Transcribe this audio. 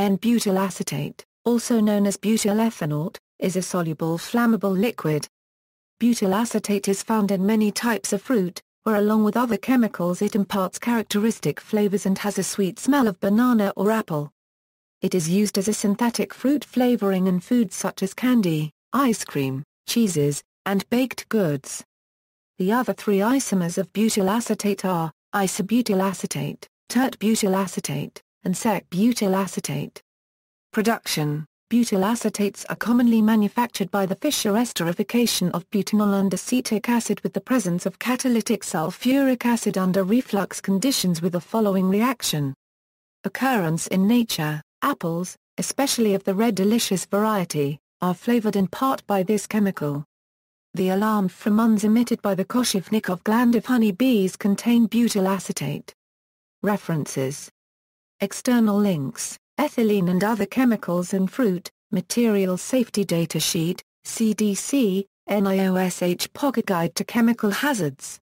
N-butyl acetate, also known as butyl ethanoate, is a soluble flammable liquid. Butyl acetate is found in many types of fruit, where along with other chemicals it imparts characteristic flavors and has a sweet smell of banana or apple. It is used as a synthetic fruit flavoring in foods such as candy, ice cream, cheeses, and baked goods. The other three isomers of butyl acetate are, isobutyl acetate, tert-butyl acetate, and sec-butyl acetate. Production Butyl acetates are commonly manufactured by the Fischer esterification of butanol and acetic acid with the presence of catalytic sulfuric acid under reflux conditions with the following reaction. Occurrence in nature, apples, especially of the red delicious variety, are flavored in part by this chemical. The alarm pheromones emitted by the Koschevnikov gland of honey bees contain butyl acetate. References External links ethylene and other chemicals in fruit, Material Safety Data Sheet, CDC, NIOSH Pocket Guide to Chemical Hazards.